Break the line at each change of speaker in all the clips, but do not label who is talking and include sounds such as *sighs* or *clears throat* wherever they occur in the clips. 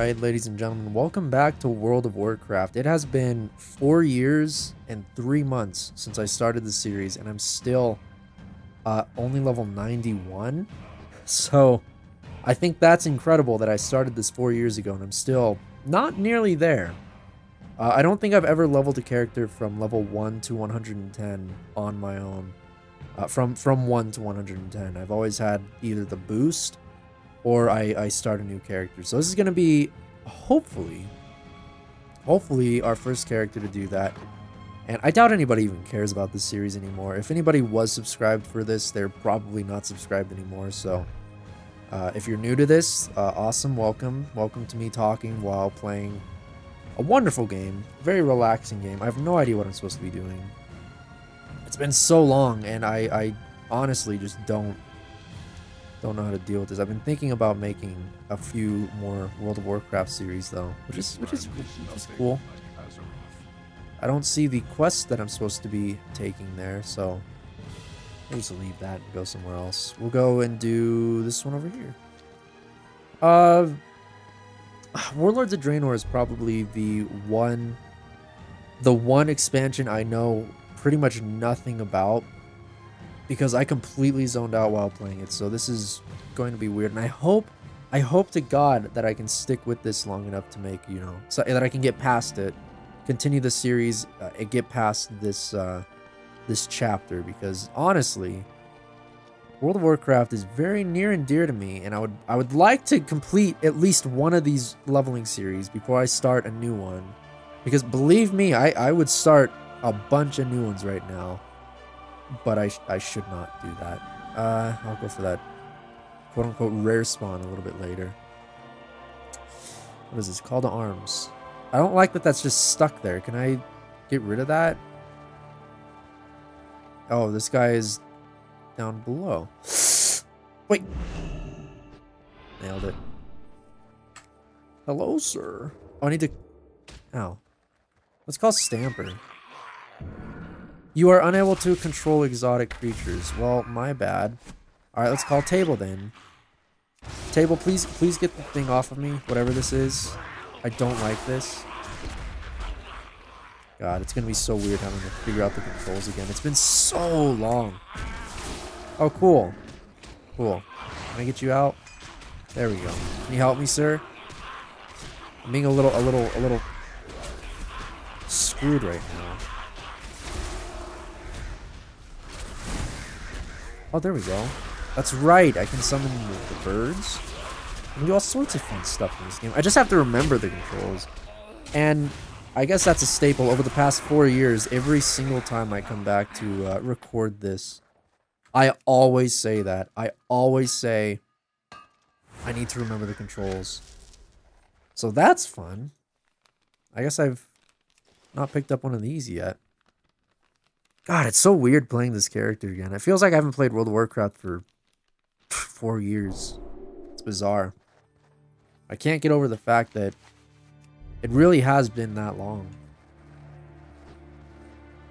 Alright, ladies and gentlemen, welcome back to World of Warcraft. It has been four years and three months since I started the series, and I'm still uh, only level 91. *laughs* So, I think that's incredible that I started this four years ago, and I'm still not nearly there. Uh, I don't think I've ever leveled a character from level 1 to 110 on my own. Uh, from, from 1 to 110. I've always had either the boost or I, I start a new character. So this is going to be, hopefully, hopefully our first character to do that. And I doubt anybody even cares about this series anymore. If anybody was subscribed for this, they're probably not subscribed anymore. So uh, if you're new to this, uh, awesome, welcome. Welcome to me talking while playing a wonderful game. Very relaxing game. I have no idea what I'm supposed to be doing. It's been so long, and I, I honestly just don't don't know how to deal with this. I've been thinking about making a few more World of Warcraft series though, which is which is which is cool. I don't see the quest that I'm supposed to be taking there, so I'll just leave that and go somewhere else. We'll go and do this one over here. Uh, *sighs* Warlords of Draenor is probably the one, the one expansion I know pretty much nothing about because I completely zoned out while playing it. So this is going to be weird. And I hope, I hope to God that I can stick with this long enough to make, you know, so that I can get past it, continue the series, uh, and get past this, uh, this chapter. Because honestly, World of Warcraft is very near and dear to me, and I would, I would like to complete at least one of these leveling series before I start a new one. Because believe me, I, I would start a bunch of new ones right now but I, sh I should not do that. Uh, I'll go for that quote-unquote rare spawn a little bit later. What is this? Call to arms. I don't like that that's just stuck there. Can I get rid of that? Oh, this guy is down below. *gasps* Wait. Nailed it. Hello, sir. Oh, I need to... Ow. Let's call Stamper. You are unable to control exotic creatures. Well, my bad. Alright, let's call table then. Table, please please get the thing off of me, whatever this is. I don't like this. God, it's gonna be so weird having to figure out the controls again. It's been so long. Oh, cool. Cool. Can I get you out? There we go. Can you help me, sir? I'm being a little, a little, a little screwed right now. Oh, there we go. That's right, I can summon the birds. And do all sorts of fun stuff in this game. I just have to remember the controls. And I guess that's a staple. Over the past four years, every single time I come back to uh, record this, I always say that. I always say, I need to remember the controls. So that's fun. I guess I've not picked up one of these yet. God, it's so weird playing this character again. It feels like I haven't played World of Warcraft for four years. It's bizarre. I can't get over the fact that it really has been that long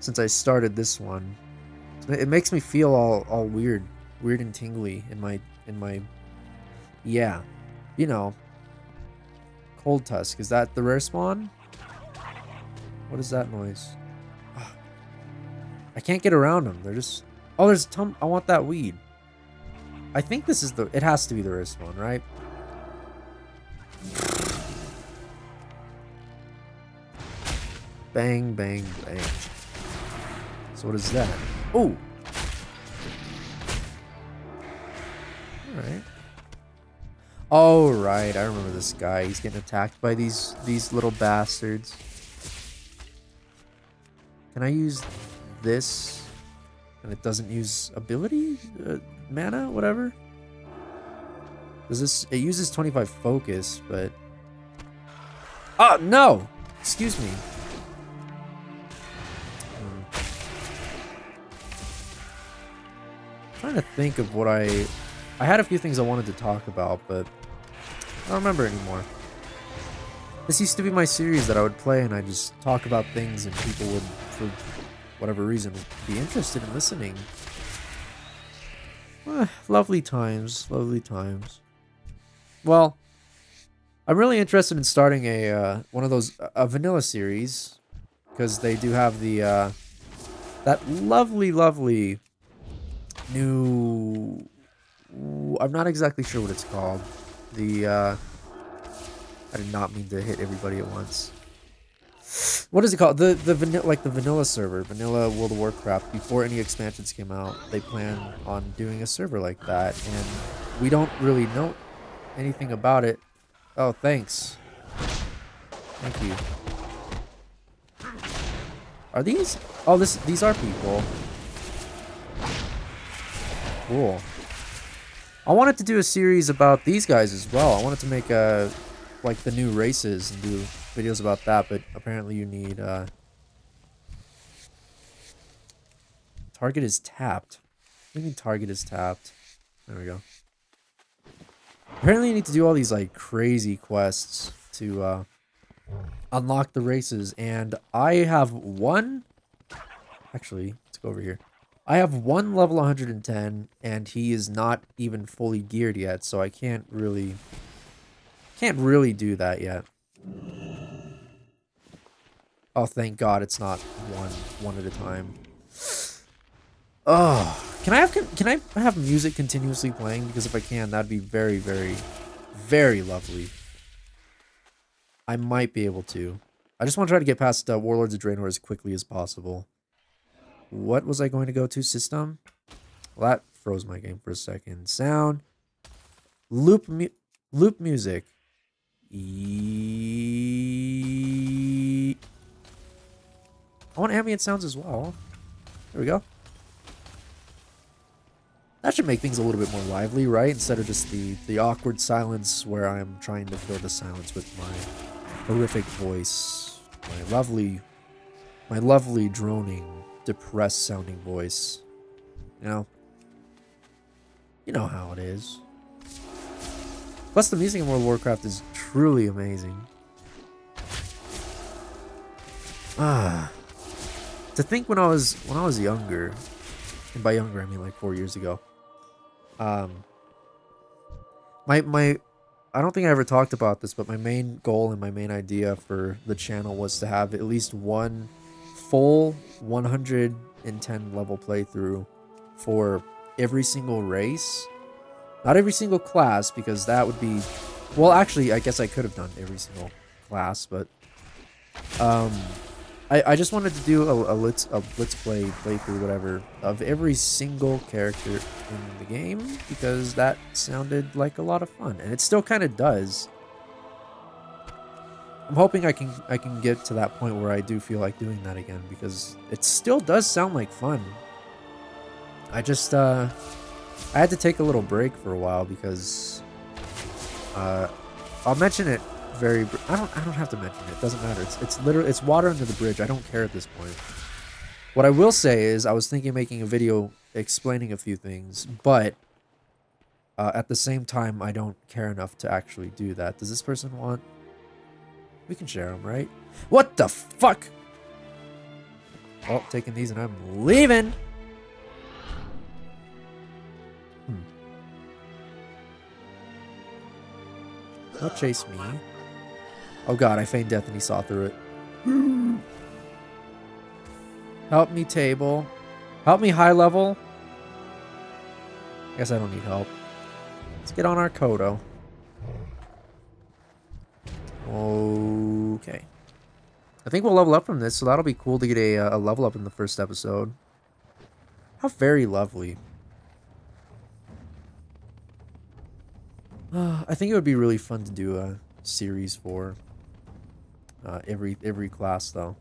since I started this one. It makes me feel all all weird, weird and tingly in my in my yeah, you know. Coldtusk is that the rare spawn? What is that noise? I can't get around them. They're just... Oh, there's ton... I want that weed. I think this is the... It has to be the wrist one, right? Bang, bang, bang. So what is that? Oh! Alright. Oh, right. I remember this guy. He's getting attacked by these these little bastards. Can I use this and it doesn't use ability uh, mana whatever? Does this it uses 25 focus but oh no! Excuse me. Hmm. trying to think of what I I had a few things I wanted to talk about but I don't remember anymore. This used to be my series that I would play and I just talk about things and people would for whatever reason, be interested in listening. Eh, lovely times, lovely times. Well, I'm really interested in starting a uh, one of those a vanilla series because they do have the uh, that lovely, lovely new. I'm not exactly sure what it's called. The uh, I did not mean to hit everybody at once. What is it called? The the vanilla like the vanilla server, vanilla World of Warcraft. Before any expansions came out, they plan on doing a server like that, and we don't really know anything about it Oh, thanks. Thank you. Are these? Oh, this these are people. Cool. I wanted to do a series about these guys as well. I wanted to make a like the new races and do videos about that, but apparently you need uh target is tapped. What do mean target is tapped? There we go. Apparently you need to do all these like crazy quests to uh, unlock the races. And I have one... Actually, let's go over here. I have one level 110 and he is not even fully geared yet. So I can't really... Can't really do that yet. Oh, thank God it's not one one at a time. Oh, can I have can I have music continuously playing? Because if I can, that'd be very, very, very lovely. I might be able to. I just want to try to get past uh, Warlords of Draenor as quickly as possible. What was I going to go to? System? Well, that froze my game for a second. Sound. Loop mu loop music. E I want ambient sounds as well. There we go. That should make things a little bit more lively, right? Instead of just the, the awkward silence where I'm trying to fill the silence with my horrific voice. My lovely, my lovely droning, depressed sounding voice. You know? You know how it is. Plus the music in World of Warcraft is truly amazing. Ah. To think when I was when I was younger, and by younger I mean like four years ago, um, my my, I don't think I ever talked about this, but my main goal and my main idea for the channel was to have at least one full 110 level playthrough for every single race. Not every single class, because that would be... Well, actually, I guess I could have done every single class, but... Um, I, I just wanted to do a, a let's a let's play playthrough whatever of every single character in the game because that sounded like a lot of fun and it still kind of does. I'm hoping I can I can get to that point where I do feel like doing that again because it still does sound like fun. I just uh I had to take a little break for a while because uh I'll mention it very. I don't. I don't have to mention it. it doesn't matter. It's it's literally it's water under the bridge. I don't care at this point. What I will say is, I was thinking of making a video explaining a few things, but uh, at the same time, I don't care enough to actually do that. Does this person want? We can share them, right? What the fuck? Oh, taking these and I'm leaving. Hmm. Don't chase me. Oh god, I feigned death and he saw through it. help me, table. Help me, high level. I guess I don't need help. Let's get on our Kodo. Okay. I think we'll level up from this, so that'll be cool to get a, uh, a level up in the first episode. How very lovely. Uh, *sighs* I think it would be really fun to do a series for uh, every every class though.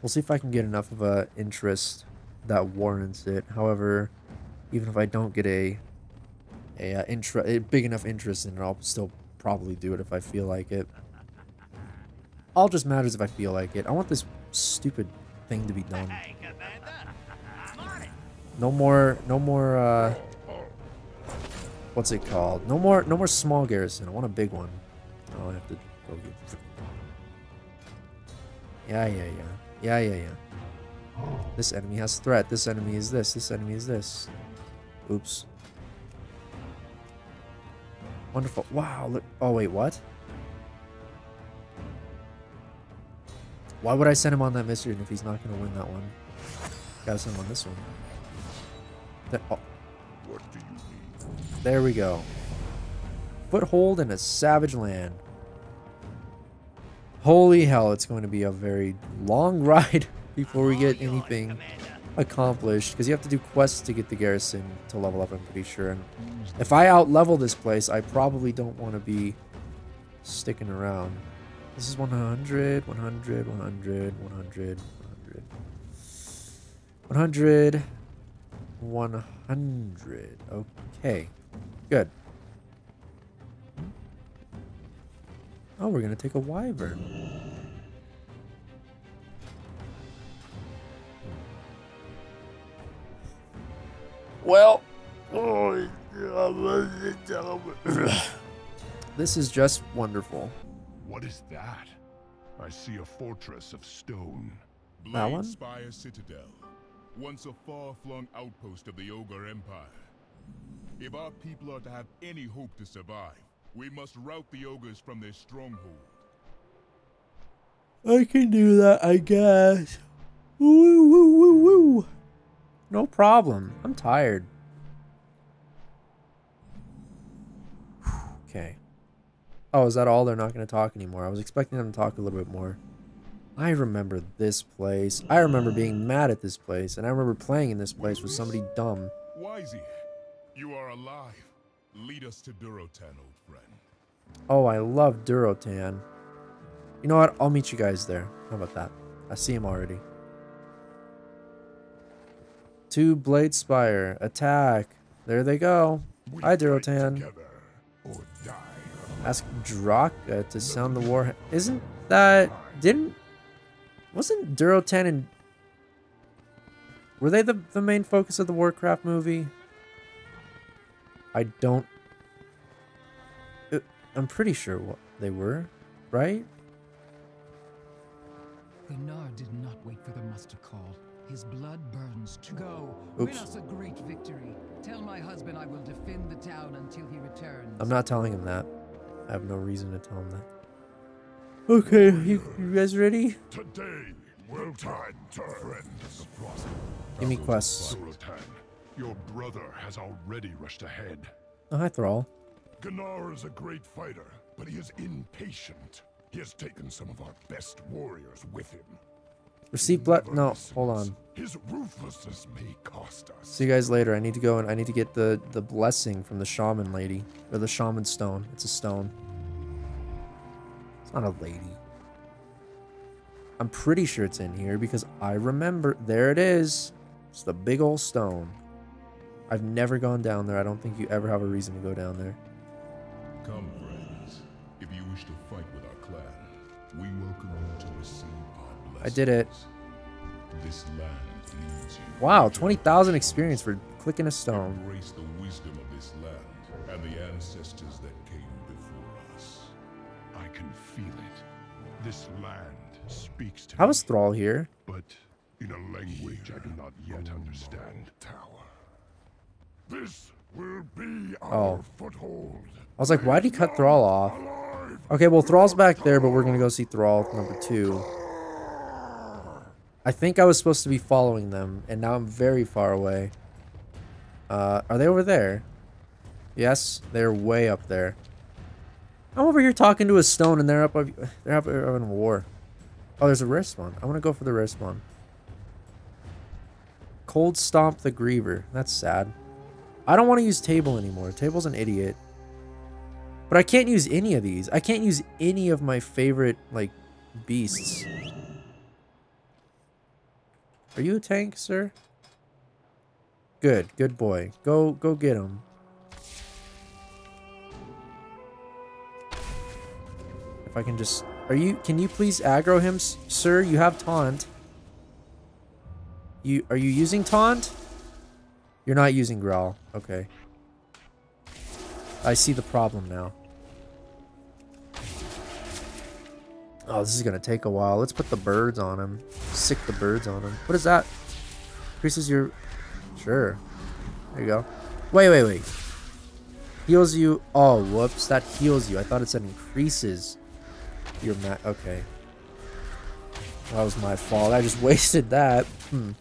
We'll see if I can get enough of a interest that warrants it. However, even if I don't get a a, uh, a big enough interest in it, I'll still probably do it if I feel like it. All just matters if I feel like it. I want this stupid thing to be done. No more, no more, uh, what's it called? No more, no more small garrison. I want a big one. I have to yeah, yeah, yeah. Yeah, yeah, yeah. This enemy has threat. This enemy is this. This enemy is this. Oops. Wonderful. Wow. Look. Oh, wait, what? Why would I send him on that mission if he's not going to win that one? Gotta send him on this one. That, oh.
What do you need?
There we go. Foothold in a savage land. Holy hell, it's going to be a very long *laughs* ride before we get anything accomplished. Because you have to do quests to get the garrison to level up, I'm pretty sure. And if I out-level this place, I probably don't want to be sticking around. This is 100, 100, 100, 100, 100. 100, 100. Okay. Good. Oh, we're going to take a wyvern. Well, oh, *clears throat* this is just wonderful.
What is that? I see a fortress of stone.
That one?
Spire Citadel, once a far-flung outpost of the Ogre Empire. If our people are to have any hope to survive, we must rout the ogres from their stronghold.
I can do that, I guess. Woo, woo, woo, woo. No problem. I'm tired. okay. Oh, is that all? They're not going to talk anymore. I was expecting them to talk a little bit more. I remember this place. I remember being mad at this place, and I remember playing in this place with somebody dumb.
Wisey, you are alive. Lead us to Durotan, old friend.
Oh, I love Durotan. You know what? I'll meet you guys there. How about that? I see him already. Two Blade Spire. Attack. There they go.
We
Hi, Durotan.
together or die.
Ask Draka to sound the war. Isn't that... Didn't... Wasn't Durotan and... Were they the, the main focus of the Warcraft movie? I don't... Uh, I'm pretty sure what they were, right?
Ga'nar did not wait for the muster call. His blood burns to go. Win us a great victory. Tell my husband I will defend the town until he returns.
I'm not telling him that. I have no reason to tell him that. Okay, you, you guys ready?
Today will time friends.
Give me quests.
Your brother has already rushed ahead.
Oh, hi, Thrall.
Ga'nar is a great fighter, but he is impatient. He has taken some of our best warriors with him.
Receive blood. No,
listens.
hold on.
His ruthlessness may cost us.
See you guys later. I need to go and I need to get the the blessing from the shaman lady or the shaman stone. It's a stone. It's not a lady. I'm pretty sure it's in here because I remember. There it is. It's the big old stone. I've never gone down there. I don't think you ever have a reason to go down there.
Come, friends. If you wish to fight with our clan, we welcome you to receive our blessings.
I did it.
This land needs you.
Wow, 20,000 experience for clicking a stone.
Embrace the wisdom of this land and the ancestors that came before us.
I can feel it. This land speaks to
How
me,
is Thrall here?
but in a language I do not yet understand. Tower. This will be our
Oh.
foothold.
I was like, why did he cut Thrall off? Okay, well, Thrall's back there, but we're going to go see Thrall number two. I think I was supposed to be following them, and now I'm very far away. Uh, are they over there? Yes, they're way up there. I'm over here talking to a stone, and they're up. They're up a war. Oh, there's a rare spawn. I want to go for the rare spawn. Coldstomp the Griever. That's sad. I don't want to use Table anymore. Table's an idiot. But I can't use any of these. I can't use any of my favorite, like, beasts. Are you a tank, sir? Good, good boy. Go, go get him. If I can just... Are you... Can you please aggro him, sir? You have taunt. You... Are you using taunt? You're not using growl. Okay. I see the problem now. Oh, this is gonna take a while. Let's put the birds on him. Sick the birds on him. What is that? Increases your... Sure. There you go. Wait, wait, wait. Heals you. Oh, whoops. That heals you. I thought it said increases your mat. Okay. That was my fault. I just *laughs* wasted that. Hmm.